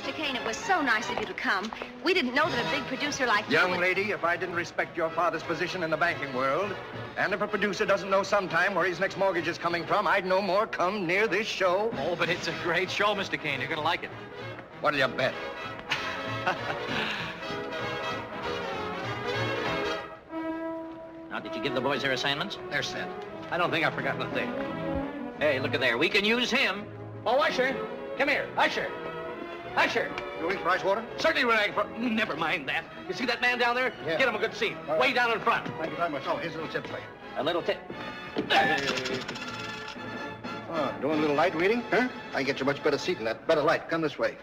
Mr. Kane, it was so nice of you to come. We didn't know that a big producer like you Young would... lady, if I didn't respect your father's position in the banking world, and if a producer doesn't know sometime where his next mortgage is coming from, I'd no more come near this show. Oh, but it's a great show, Mr. Kane. You're going to like it. What'll you bet? Now, did you give the boys their assignments? They're set. I don't think I've forgotten a thing. Hey, look at there. We can use him. Oh, Usher, come here. Usher. Usher. You looking for ice water? Certainly we're looking for... Never mind that. You see that man down there? Yeah. Get him a good seat. All right. Way down in front. Thank you very much. Oh, here's a little tip for you. A little tip. Oh, doing a little light reading? Huh? I can get you a much better seat in that. Better light. Come this way.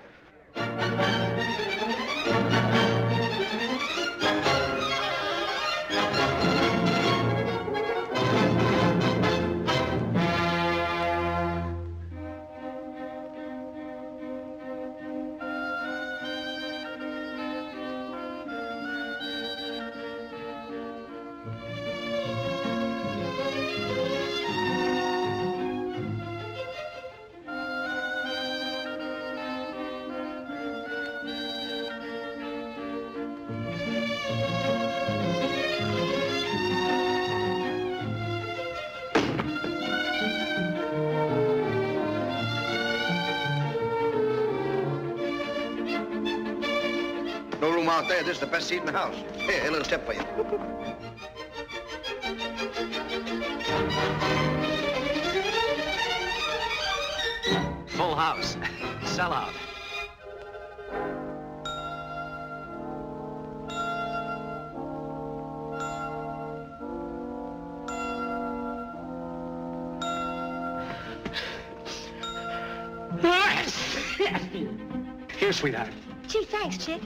No room out there. This is the best seat in the house. Here, a little tip for you. Full house. Sell out. Here, sweetheart. Gee, thanks, Chic.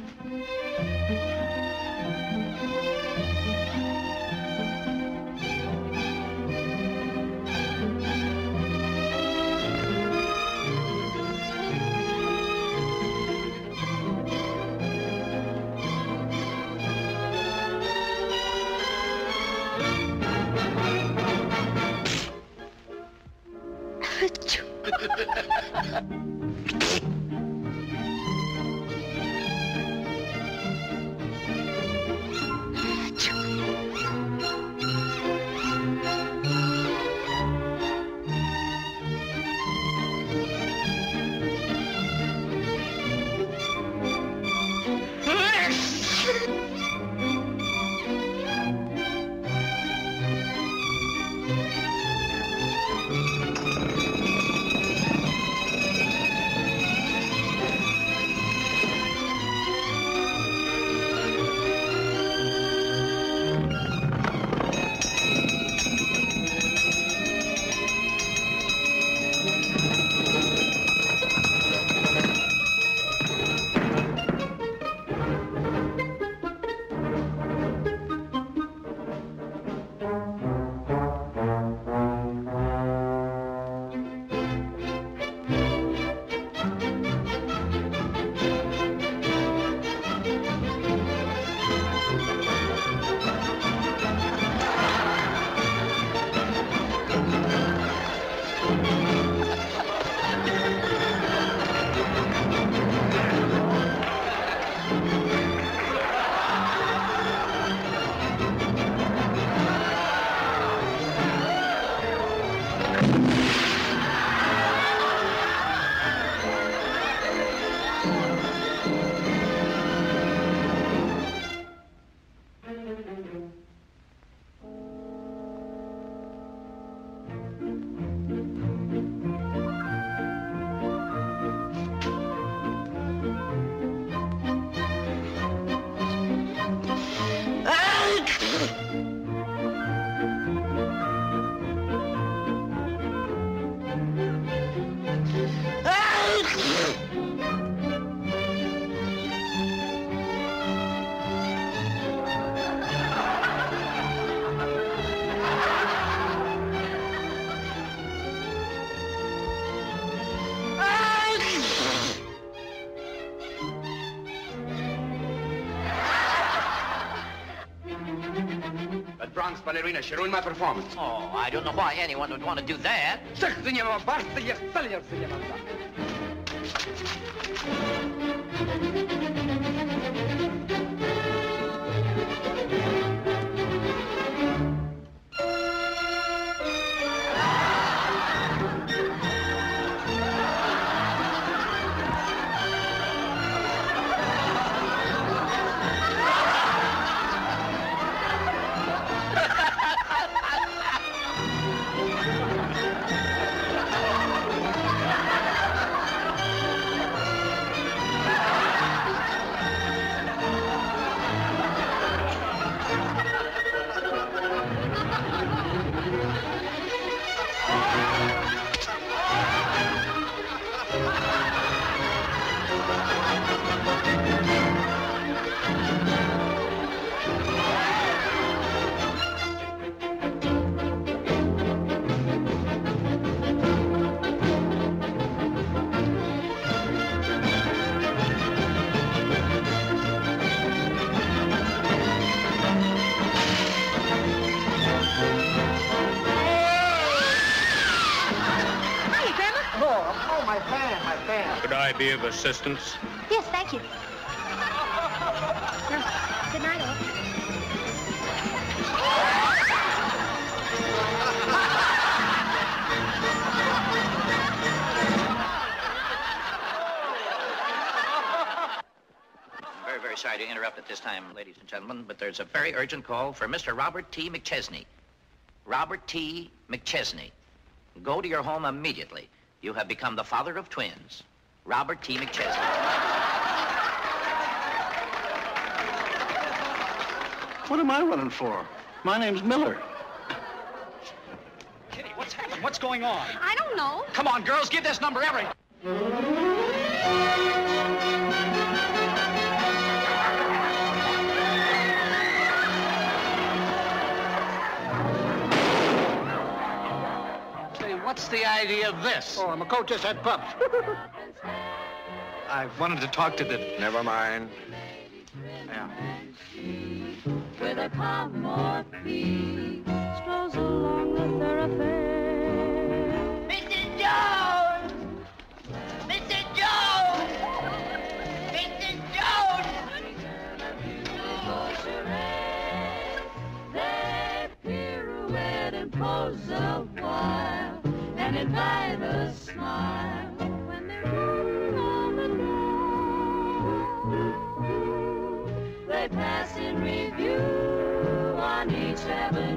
Ballerina, she ruined my performance. Oh, I don't know why anyone would want to do that. I be of assistance? Yes, thank you. Now, good night, all. I'm very, very sorry to interrupt at this time, ladies and gentlemen, but there's a very urgent call for Mr. Robert T. McChesney. Robert T. McChesney. Go to your home immediately. You have become the father of twins. Robert T. McChesney. What am I running for? My name's Miller. Kitty, what's happening? What's going on? I don't know. Come on, girls, give this number every... Say, what's the idea of this? Oh, I'm a coach just had pups. I wanted to talk to the... Never mind. Yeah. with a calm feet strolls along the thoroughfare. Mrs. Jones! Mrs. Jones! Mrs. Jones! They pirouette and pose a while and invite a smile on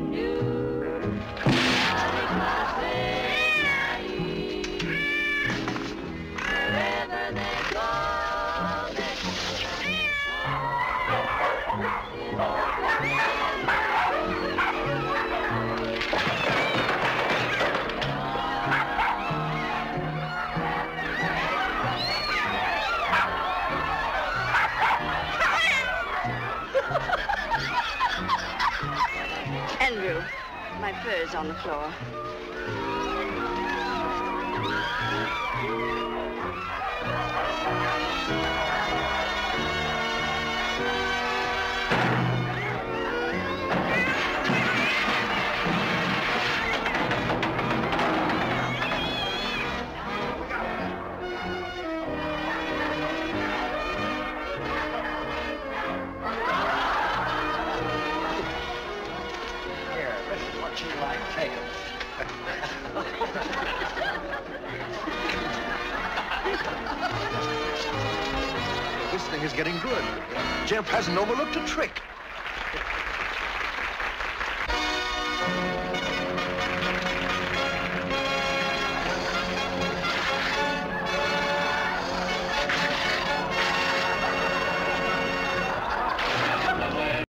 floor. Is getting good. Jeff hasn't overlooked a trick.